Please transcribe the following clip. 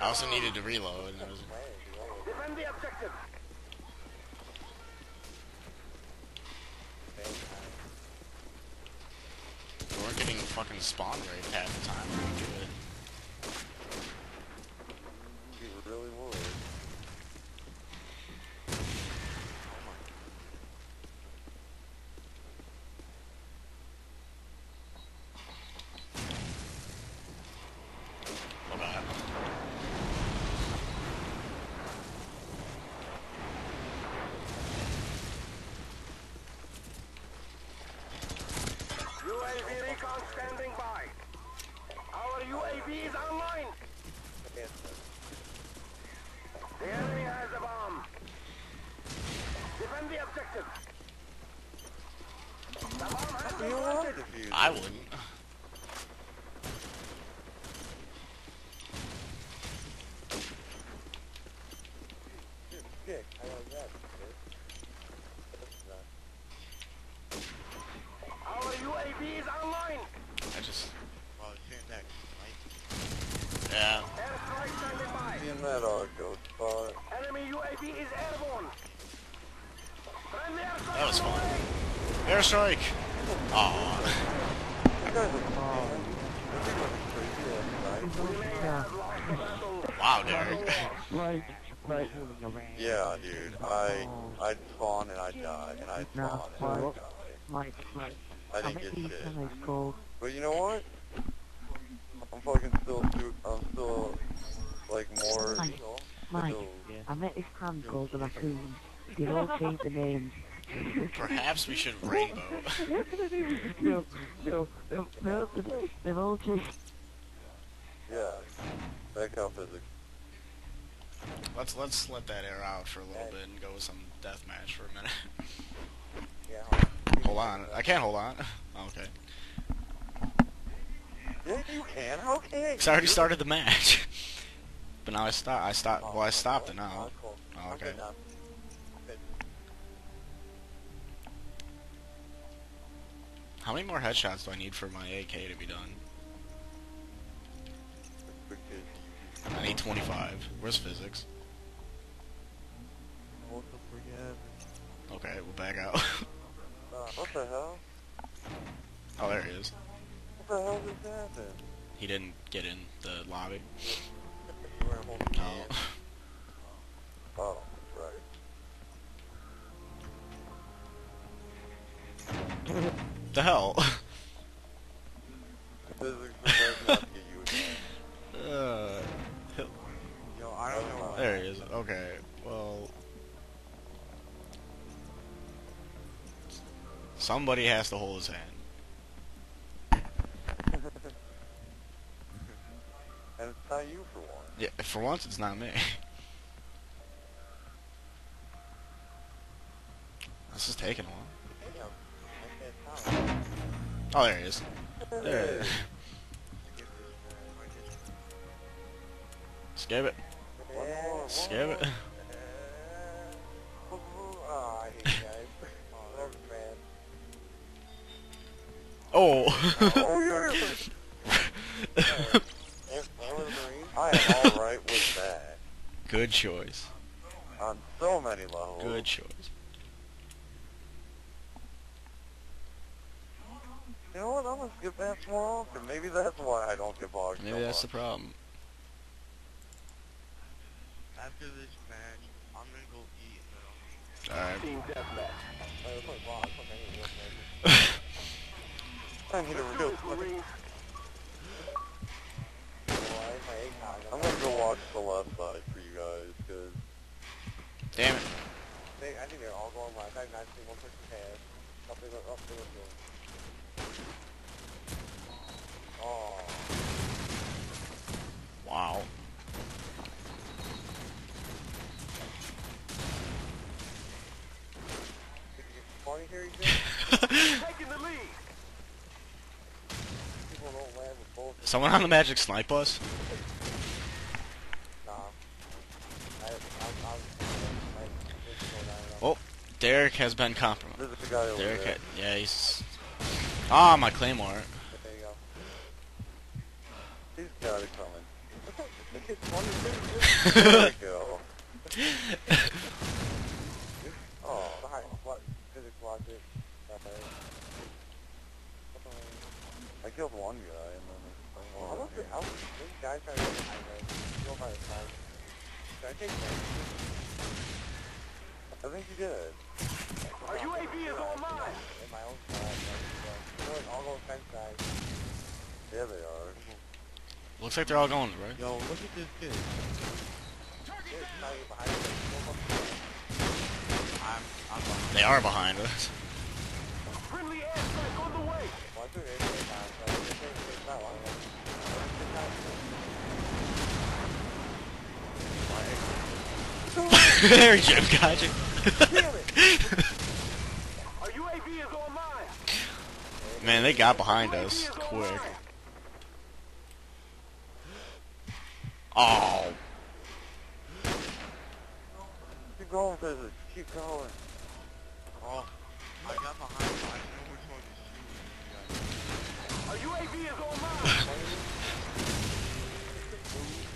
I also needed to reload. Defend the objective. we weren't getting fucking spawn rate half the time. We were good. You really would. Look at that. UAV recon standing by. Our UAV is online. The enemy has a bomb. Defend the objective. The bomb has been planted. I wouldn't. Dick, I like that. Our UAV is online. I just. Oh, shooting that Yeah. Airstrike standing by. Seeing that uh, ghost spot. Enemy UAV is airborne. Friendly airstrike That was on the fun. way. Airstrike! Aw. You guys are fine. This is like crazy ass night. We may have lost the battle. Wow, Derek. Like, like. Yeah, dude. I I spawn and I'd die, and I No, spawn and I well, die. Like, like, I I didn't met get these shit. But you know what? I'm fucking still, stu- I'm still, like, more, Mike, Mike, still, I met this time go to raccoon. They all changed the names. Perhaps we should rainbow. no, no, no, no, they've all changed. yeah. Back up physics. Let's let's let that air out for a little bit and go with some deathmatch for a minute. Hold on. I can't hold on. Oh, okay. Yeah, you can. How can you? Cause I already started the match. But now I stop. I stop. Well, I stopped it now. Oh, okay. How many more headshots do I need for my AK to be done? I need 25. Where's physics? Okay, we'll back out. What the hell? oh, there he is. What the hell just happened? He didn't get in the lobby. You were holding No. Oh, right. the hell? Physics was like not to get you again. uh, Yo, I don't know. there he is. Okay, Somebody has to hold his hand. And it's not you for one. Yeah, for once it's not me. This is taking a while. Damn. I can't tell. Oh, there he is. There he is. Skip it. Skip it. Oh. Oh, you're... Amber Marine? I am alright with that. Good choice. On so many levels. Good choice. You know what? I'm gonna skip that more often. Maybe that's why I don't get bogged Maybe so that's the problem. After this match, I'm gonna go eat. Alright. Team deathmatch. I need a real Marines. I'm gonna go watch the left side for you guys, cause Damn it. they, I think they're all going left. I've not seen one person pass. Up they go, up they go. Oh. Wow. Did you get funny here, you guys? Taking the lead. People don't land with both. Someone on the magic snipe us? Nah. I, I'm, I'm, I, it's going down and Oh, Derek has been compromised. There's a guy over Derek, there. yeah, he's. Ah, my claymore. There you go. He's got it coming. Look at 22. There we go. Oh, behind. What? Physics logic. I killed one guy and then. Oh, I was, I was, this guy tried to get behind me. Go by the. Should I take that? I think you did. Our UAV is online. In my own side. Like, like, all those fence guys. Yeah, they are. Looks like they're all going, right? Yo, look at this kid. They're trying to get behind us. I'm, I'm. They are behind us. Friendly airstrike on the way. Well, I took it anyway, man, so I think it's not long enough. It's not- there, Jim, gotcha. Our UAV is online. Man, they got behind UAV us quick. Oh, Keep going, Fizzes. Keep going. Oh, I got behind him. I didn't know which one to shoot. Our UAV is online.